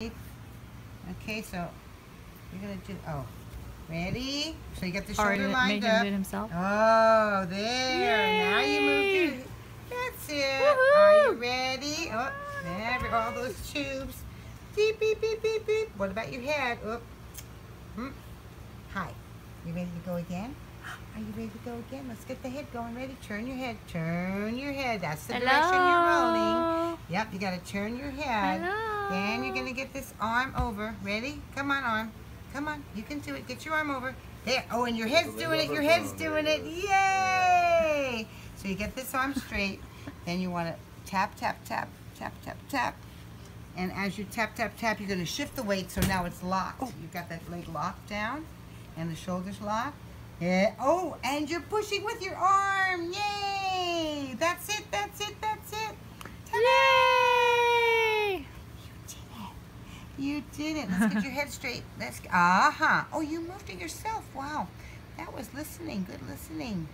Okay, so you're gonna do. Oh, ready? So you got the shoulder lined up. it himself. Oh, there. Now you move Yay. your. That's it. Are you ready? Oh, there. All those tubes. Beep beep beep beep beep. What about your head? Oh. Hmm. Hi. You ready to go again? Are you ready to go again? Let's get the head going. Ready? Turn your head. Turn your head. That's the direction you're rolling. Yep, you gotta turn your head. Hello. Then you're gonna get this arm over. Ready? Come on, arm. Come on, you can do it. Get your arm over. There. Oh, and your head's doing it. Your head's doing it. Yay! So you get this arm straight. then you want to tap, tap, tap, tap, tap, tap. And as you tap, tap, tap, you're gonna shift the weight so now it's locked. Oh. You've got that leg locked down, and the shoulders locked. Yeah. Oh, and you're pushing with your arm. Yay! That's it. That's it. Yay! You did it. Let's get your head straight. Let's. Uh huh. Oh, you moved it yourself. Wow. That was listening. Good listening.